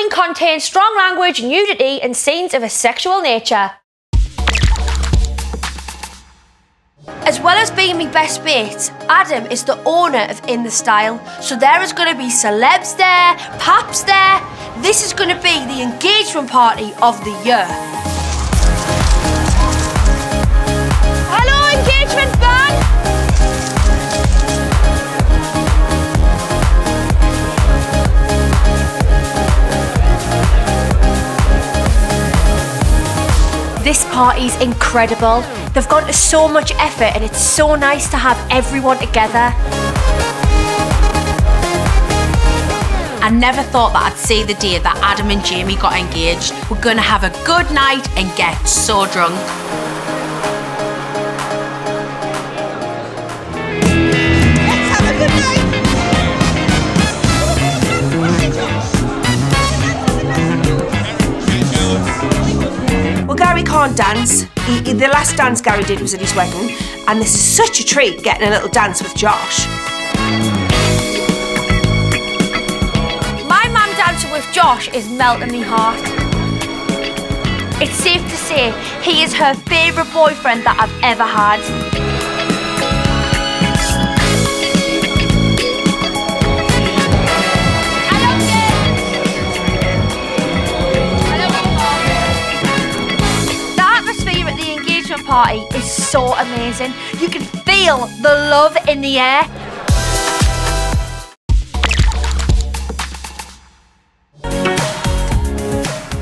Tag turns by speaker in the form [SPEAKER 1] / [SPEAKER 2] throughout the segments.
[SPEAKER 1] following contains strong language, nudity, and scenes of a sexual nature. As well as being my best mate, Adam is the owner of In the Style. So there is going to be celebs there, paps there. This is going to be the engagement party of the year. This party's incredible. They've gone to so much effort and it's so nice to have everyone together.
[SPEAKER 2] I never thought that I'd see the day that Adam and Jamie got engaged. We're gonna have a good night and get so drunk.
[SPEAKER 3] Can't dance. He, he- the last dance Gary did was at his wedding, and this is such a treat getting a little dance with Josh.
[SPEAKER 1] My mum dancing with Josh is melting me heart. It's safe to say he is her favourite boyfriend that I've ever had. Party is so amazing. You can feel the love in the air.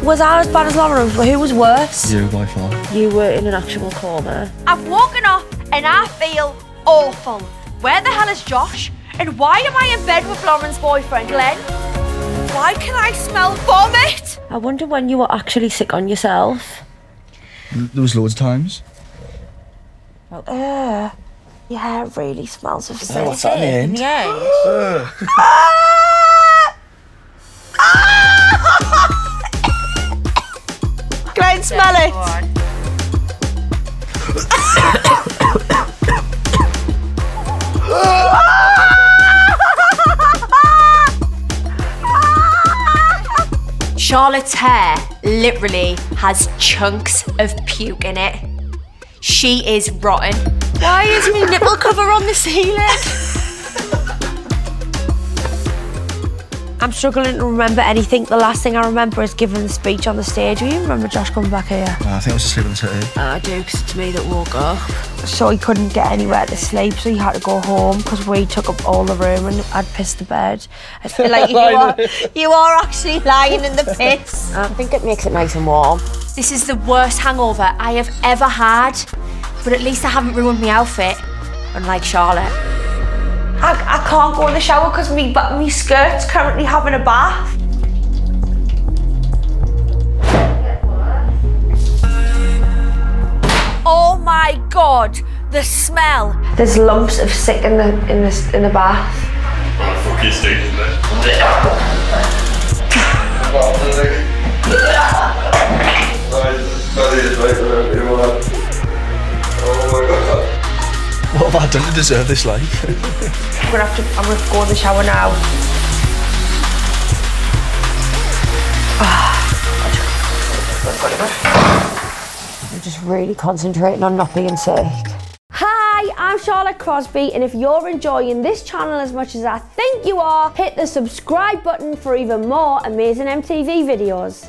[SPEAKER 3] Was I as bad as Lauren? Who was worse?
[SPEAKER 4] You by far.
[SPEAKER 3] You were in an actual coma.
[SPEAKER 1] I've woken up and I feel awful. Where the hell is Josh? And why am I in bed with Lauren's boyfriend, Glenn? Why can I smell vomit?
[SPEAKER 3] I wonder when you were actually sick on yourself.
[SPEAKER 4] There was loads of times.
[SPEAKER 3] Uh, your hair really smells of sick.
[SPEAKER 4] what's that in the end?
[SPEAKER 3] Glenn, smell it.
[SPEAKER 2] Charlotte's hair literally has chunks of puke in it. She is rotten.
[SPEAKER 1] Why is my nipple cover on the ceiling?
[SPEAKER 3] I'm struggling to remember anything. The last thing I remember is giving the speech on the stage. Do you remember Josh coming back here?
[SPEAKER 4] Uh, I think I was asleep on the settee.
[SPEAKER 3] I do, because it's me that woke up. So he couldn't get anywhere to sleep, so he had to go home because we took up all the room and I'd pissed the bed. I feel like you are, you are actually lying in the piss. I think it makes it nice and warm.
[SPEAKER 1] This is the worst hangover I have ever had. But at least I haven't ruined my outfit, unlike Charlotte.
[SPEAKER 3] I, I can't go in the shower because me, but me skirt's currently having a bath.
[SPEAKER 1] Oh my god, the smell.
[SPEAKER 3] There's lumps of sick in the in the in the bath.
[SPEAKER 5] Fuck you, stinking there.
[SPEAKER 4] I done to deserve this life?
[SPEAKER 3] I'm gonna have to. I'm gonna go in the shower now. Ah. I'm just really concentrating on not being sick.
[SPEAKER 1] Hi, I'm Charlotte Crosby, and if you're enjoying this channel as much as I think you are, hit the subscribe button for even more amazing MTV videos.